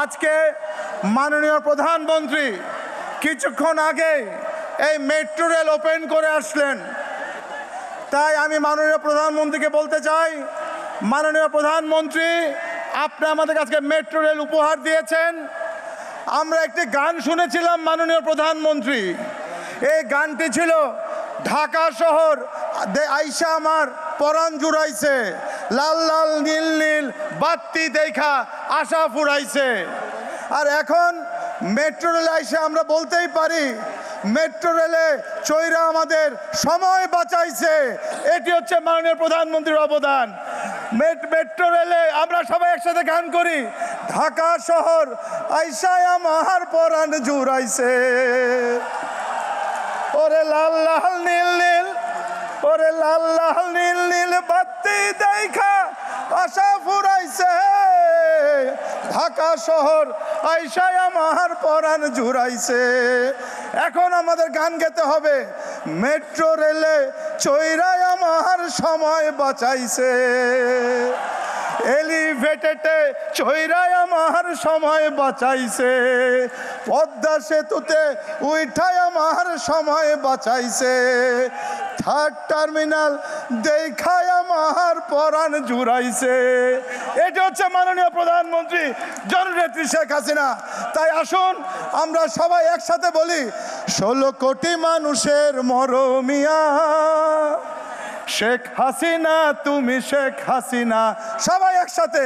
আজকে মাননীয় প্রধানমন্ত্রী কিছুক্ষণ আগে এই মেট্রো রেল ওপেন করে আসলেন। তাই আমি মাননীয় প্রধানমন্ত্রীকে বলতে চাই, মাননীয় প্রধানমন্ত্রী, আপনি আমাদের কাছে মেট্রো রেল উপহার দিয়েছেন। আমরা একটি গান শুনেছিলাম মাননীয় প্রধানমন্ত্রী। এই গানটি ছিল ঢাকা শহর আইসা আমার পরাণ জুড়াইছে। লাল লাল, নীল নীল, বাত্তি দেখা আশা ফুরাইছে। আর এখন মেট্রো রেলে আইসে আমরা বলতেই পারি, মেট্রো রেলে চৈরা আমাদের সময় বাঁচাইছে। এটি হচ্ছে মাননীয় প্রধানমন্ত্রীর অবদান। মেট্রো রেলে আমরা সবাই একসাথে গান করি, ঢাকা শহর আইসায় আমার পরাণ জুড়াইছে। ওরে লাল লাল, নীল নীল ওরে লাল লাল, নীল নীল বাত্তি দেখা আশা ফুরাইছে। ঢাকা শহর আইসায় আমার পরাণ জুড়াইছে। এখন আমাদের গান গেতে হবে। মেট্রো রেলে চৈরায় আমার সময় বাঁচাইছে। এলিভেটেটে চৈরায় আমার সময় বাঁচাইছে। পদ্মা সেতুতে উইঠায় আমার সময় বাঁচাইছে। থার্ড টার্মিনাল, দেখায় আমার পরাণ জুড়াইছে। এটা হচ্ছে মাননীয় প্রধানমন্ত্রী জননেত্রী শেখ হাসিনা। তাই আসুন, আমরা সবাই একসাথে বলি, ষোলো কোটি মানুষের মরমিয়া। শেখ হাসিনা, তুমি শেখ হাসিনা। সবাই একসাথে,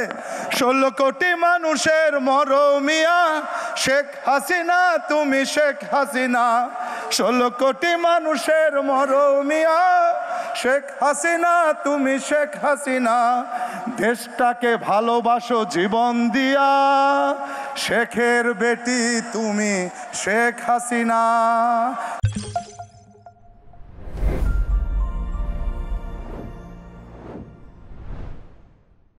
ষোলো কোটি মানুষের মরমিয়া। শেখ হাসিনা, তুমি শেখ হাসিনা। ষোলো কোটি মানুষের মরমিয়া শেখ হাসিনা, তুমি শেখ হাসিনা, দেশটাকে ভালোবাসো, জীবন দিয়া। শেখের বেটি, তুমি শেখ হাসিনা।